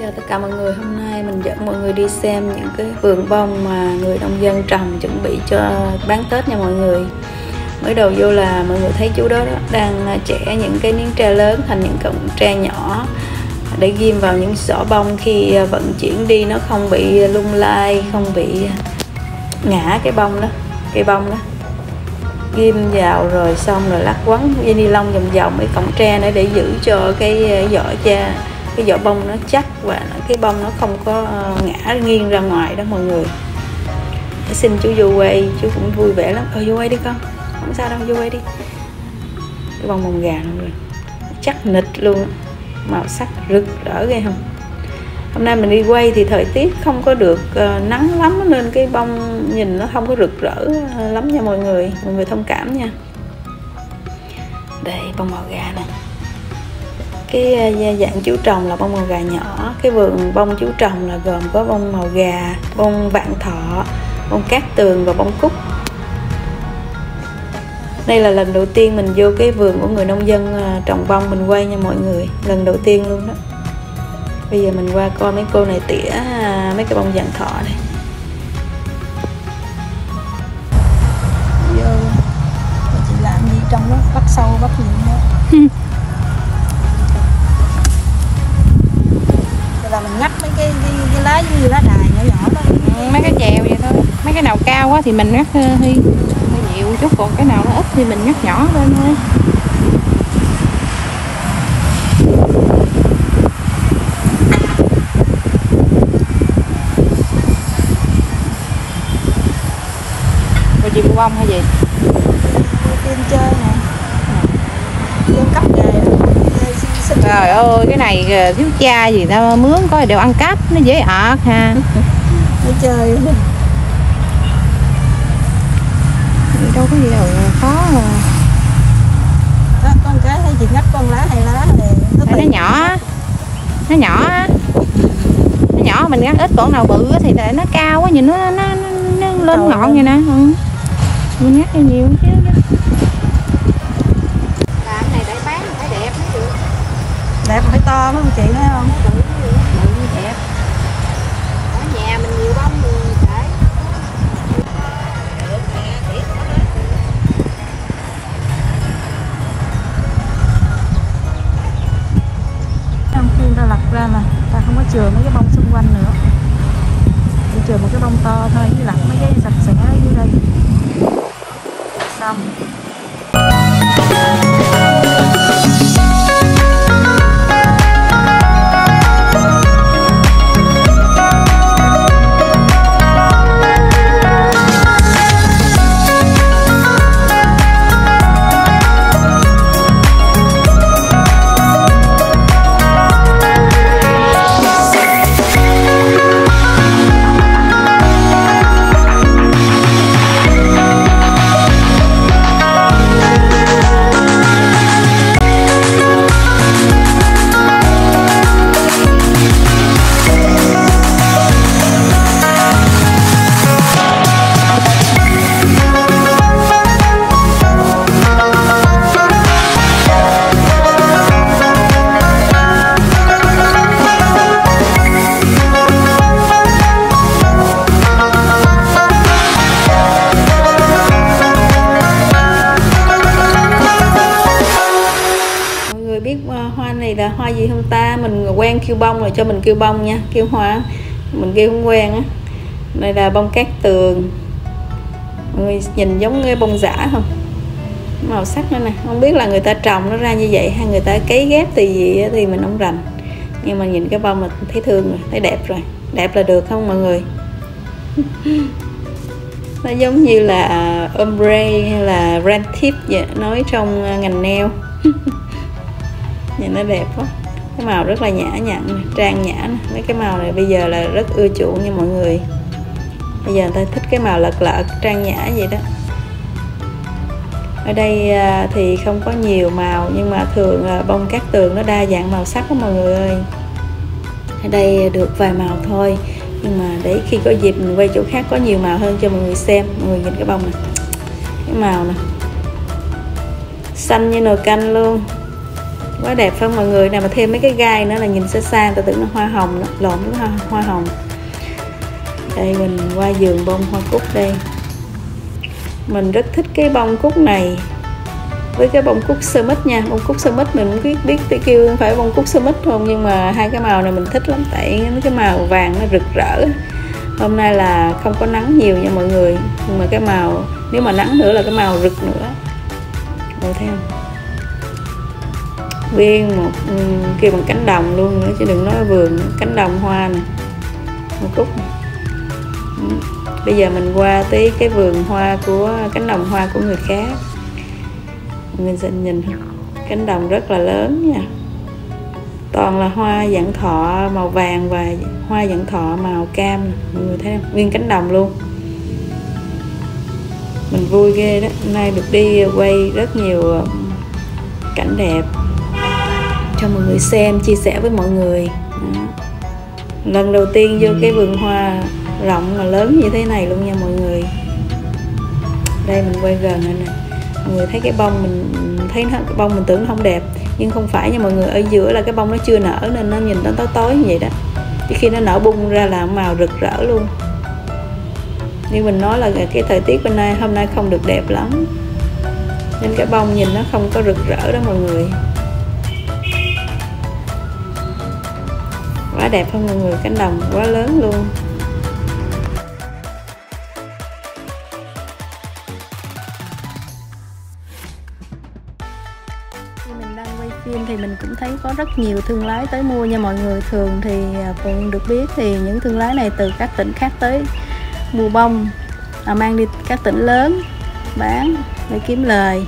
Chào tất cả mọi người, hôm nay mình dẫn mọi người đi xem những cái vườn bông mà người nông dân trồng chuẩn bị cho bán Tết nha mọi người. Mới đầu vô là mọi người thấy chú đó, đó đang à, trẻ những cái miếng tre lớn thành những cọng tre nhỏ để ghim vào những giỏ bông khi à, vận chuyển đi. Nó không bị lung lay, không bị ngã cái bông đó, cây bông đó. Ghim vào rồi xong rồi lắc quấn dây ni lông vòng vòng mấy cọng tre nữa để giữ cho cái à, vỏ tre cái vỏ bông nó chắc và cái bông nó không có ờ, ngã nghiêng ra ngoài đó mọi người. Để xin chú vô quay chú cũng vui vẻ lắm. Ờ vô quay đi con. Không sao đâu vô quay đi. Cái bông bông gà mọi người chắc nịch luôn màu sắc rực rỡ ghê không? Hôm nay mình đi quay thì thời tiết không có được uh, nắng lắm nên cái bông nhìn nó không có rực rỡ ờ, lắm nha mọi người. Mọi người thông cảm nha. Đây bông màu gà nè cái uh, dạng chú trồng là bông màu gà nhỏ. Cái vườn bông chú trồng là gồm có bông màu gà bông vạn thọ bông cát tường và bông cúc. Đây là lần đầu tiên mình vô cái vườn của người nông dân trồng bông mình quay nha mọi người. Lần đầu tiên luôn đó. Bây giờ mình qua coi mấy cô này tỉa à, mấy cái bông vàng thọ này. Vô chị làm gì trong đó? Bắt sâu bắt gì nữa rồi là mình ngắt mấy cái, cái, cái lá như lá đài nhỏ nhỏ đó. Ừ, mấy cái chèo vậy thôi. Mấy cái nào cao quá thì mình ngắt hơi hơi nhiều chút còn cái nào nó ít thì mình ngắt nhỏ lên thôi. Chị mua bông hay gì? Tiên chơi nè. Tiên cấp trời ơi cái này ờ, thiếu cha gì ta mướn có đều ăn cắp nó dễ ọt ha. Đi chơi đâu có gì đâu khó mà. Đó, con cái thấy chị ngắt con lá hay lá thì nó, nó nhỏ nó nhỏ nó nhỏ mình ngắt ít còn nào bự thì nó cao quá nhìn nó nó, nó, nó lên ngọn vậy nè. Ừ. Mình nhắc nhiều chứ trừ một cái bông to thôi với lặt mấy cái sạch sẽ dưới đây. Xong. Là cho mình kêu bông nha, kêu hoa mình kêu không quen á. Đây là bông cát tường. Mọi người nhìn giống cái bông giả không? Màu sắc nữa nè. Không biết là người ta trồng nó ra như vậy hay người ta cấy ghép thì gì thì mình không rành. Nhưng mà nhìn cái bông mình thấy thương rồi, thấy đẹp rồi. Đẹp là được không mọi người? Nó giống như là ombre hay là red tip vậy, nói trong à, ngành nail nhìn nó đẹp quá cái màu rất là nhã nhặn, trang nhã mấy cái màu này bây giờ là rất ưa chuộng nha mọi người. Bây giờ người ta thích cái màu lật lợt trang nhã vậy đó. Ở đây à, thì không có nhiều màu, nhưng mà thường là bông cát tường nó đa dạng màu sắc đó mọi người ơi. Ở đây được vài màu thôi, nhưng mà để khi có dịp mình quay chỗ khác có nhiều màu hơn cho mọi người xem. Mọi người nhìn cái bông này. Cái màu nè. Xanh như nồi canh luôn quá đẹp phải không mọi người? Nào mà thêm mấy cái gai nữa là nhìn xa xa ta tưởng là hoa hồng đó, lộn với hoa, hoa hồng. Đây mình qua giường bông hoa cúc đây. Mình rất thích cái bông cúc này. Với cái bông cúc sơ mít nha. Bông cúc sơ mít mình cũng biết biết kêu phải bông cúc sơ mít không nhưng mà hai cái màu này mình thích lắm. Tại cái màu vàng nó rực rỡ. Hôm nay là không có nắng nhiều nha mọi người. Nhưng mà cái màu nếu mà nắng nữa là cái màu rực nữa. Mọi thấy không viên một ừ, kia bằng cánh đồng luôn nữa, chứ đừng nói vườn, cánh đồng hoa nè một cúc ừ, bây giờ mình qua tới cái vườn hoa của, cánh đồng hoa của người khác. Mình sẽ nhìn cánh đồng rất là lớn nha. Toàn là hoa dạng thọ màu vàng và hoa dạng thọ màu cam mọi người thấy không? Nguyên cánh đồng luôn. Mình vui ghê đó. Hôm nay được đi quay rất nhiều ừ, cảnh đẹp cho mọi người xem chia sẻ với mọi người. Đó. lần đầu tiên vô cái vườn hoa rộng mà lớn như thế này luôn nha mọi người. Đây mình quay gần này nè. Mọi người thấy cái bông mình thấy nó, cái bông mình tưởng nó không đẹp nhưng không phải nha mọi người. Ở giữa là cái bông nó chưa nở nên nó nhìn nó tối tối như vậy đó. Chứ khi nó nở bung ra là màu rực rỡ luôn. Như mình nói là cái thời tiết bên nay hôm nay không được đẹp lắm. Nên cái bông nhìn nó không có rực rỡ đó mọi người quá đẹp không mọi người? Cánh đồng quá lớn luôn. Khi mình đang quay phim thì mình cũng thấy có rất nhiều thương lái tới mua. Nha mọi người thường thì à, cũng được biết thì những thương lái này từ các tỉnh khác tới mua bông à, mang đi các tỉnh lớn bán để kiếm lời.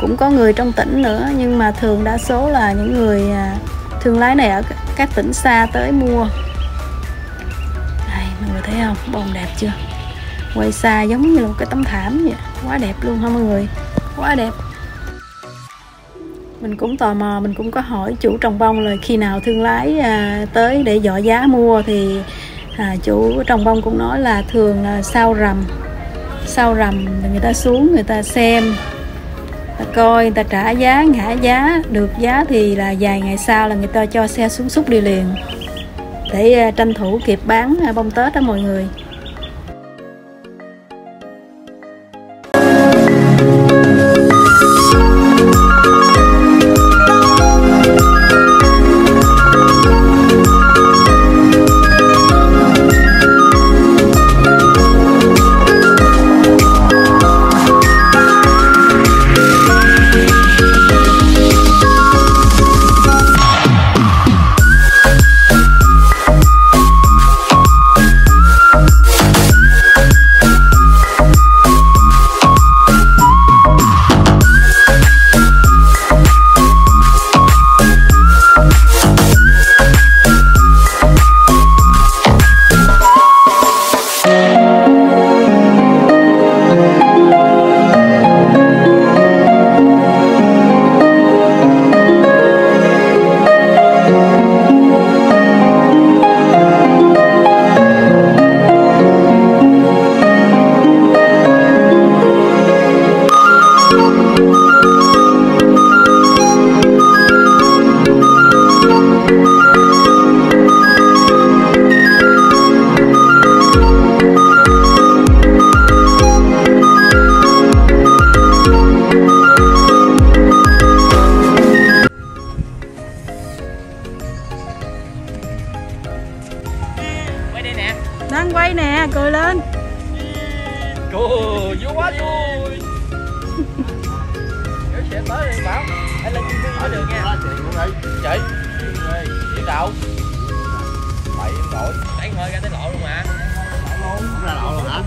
Cũng có người trong tỉnh nữa nhưng mà thường đa số là những người à, thương lái này ở các tỉnh xa tới mua. Đây mọi người thấy không? Bông đẹp chưa? Quay xa giống như là một cái tấm thảm vậy. Quá đẹp luôn ha mọi người? Quá đẹp. Mình cũng tò mò mình cũng có hỏi chủ trồng bông là khi nào thương lái à, tới để dọ giá mua thì à, chủ trồng bông cũng nói là thường là sau rằm. Sau rằm người ta xuống người ta xem ta coi, người ta trả giá, ngã giá, được giá thì là vài ngày sau là người ta cho xe xuống xúc đi liền. Để à, tranh thủ kịp bán à, bông tết đó mọi người. Chị chị đâu bảy đổi đánh hơi ra tới lộ luôn mà. Không ra lộ luôn hả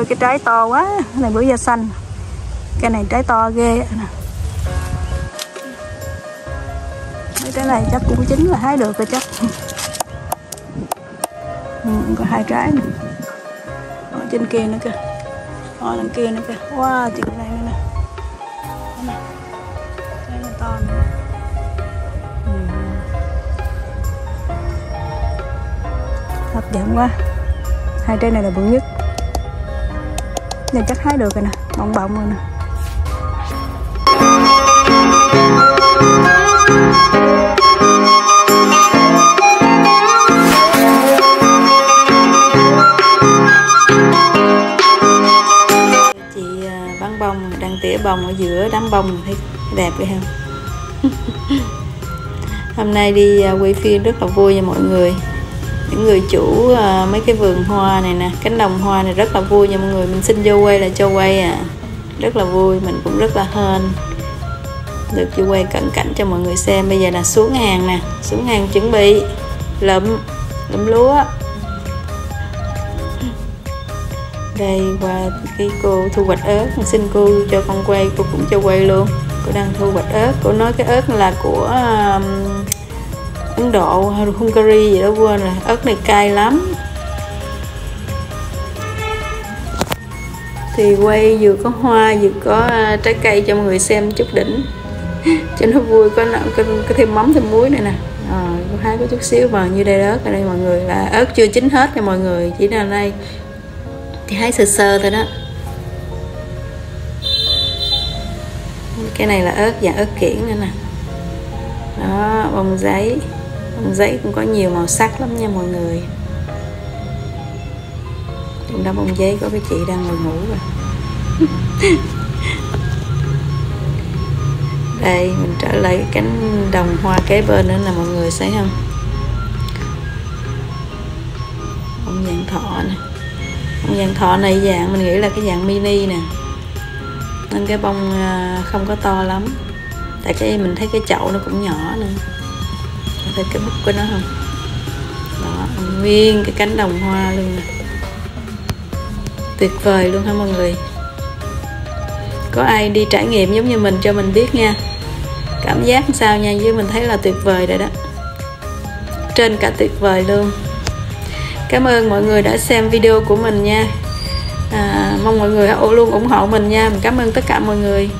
ơi cái trái to quá. Cái này bữa da xanh. Cái này trái to ghê. Nè. Mấy trái này chắc cũng chín là hái được rồi chắc. Ừ, có hai trái nè. Ở trên kia nữa kìa. Ở đằng kia nữa kìa. Wow chị này nữa nè. Đây này. To nữa ừ. hấp dẫn quá. Hai trái này là bự nhất giờ chắc hái được rồi nè bọng bọng rồi nè. Chị à, bắn bông đang tỉa bông ở giữa đám bông thấy đẹp vậy không hôm nay đi à, quay phim rất là vui nha mọi người những người chủ à, mấy cái vườn hoa này nè cánh đồng hoa này rất là vui nha mọi người. Mình xin vô quay là cho quay à. Rất là vui mình cũng rất là hên. Được vô quay cận cảnh cho mọi người xem. Bây giờ là xuống hàng nè. Xuống hàng chuẩn bị. Lụm lụm lúa. Đây qua cái cô thu hoạch ớt. Mình xin cô cho con quay cô cũng cho quay luôn. Cô đang thu hoạch ớt. Cô nói cái ớt là của um, Ấn Độ hay Hungary gì đó quên rồi. Ớt này cay lắm. Thì quay vừa có hoa vừa có à, trái cây cho mọi người xem chút đỉnh. Cho nó vui có, có, có thêm mắm thêm muối này nè. À, có hái có chút xíu vào như đây đó. Ở đây mọi người là ớt chưa chín hết nha mọi người. Chỉ là đây. Thì hái sơ sơ thôi đó. Cái này là ớt dạng ớt kiển nữa nè. Đó bông giấy giấy cũng có nhiều màu sắc lắm nha mọi người. Trong đó bông giấy có cái chị đang ngồi ngủ rồi. Đây, mình trở lại cái cánh đồng hoa kế bên nữa là mọi người, thấy không? Bông dạng thọ nè. Bông dạng thọ này dạng, mình nghĩ là cái dạng mini nè. Nên cái bông à, không có to lắm. Tại cái mình thấy cái chậu nó cũng nhỏ nữa thấy cái bút của nó không? Đó nguyên cái cánh đồng hoa luôn nè. Tuyệt vời luôn hả mọi người? Có ai đi trải nghiệm giống như mình cho mình biết nha. Cảm giác sao nha với mình thấy là tuyệt vời rồi đó. Trên cả tuyệt vời luôn. Cảm ơn mọi người đã xem video của mình nha. À, mong mọi người luôn ủng hộ mình nha. Mình cảm ơn tất cả mọi người.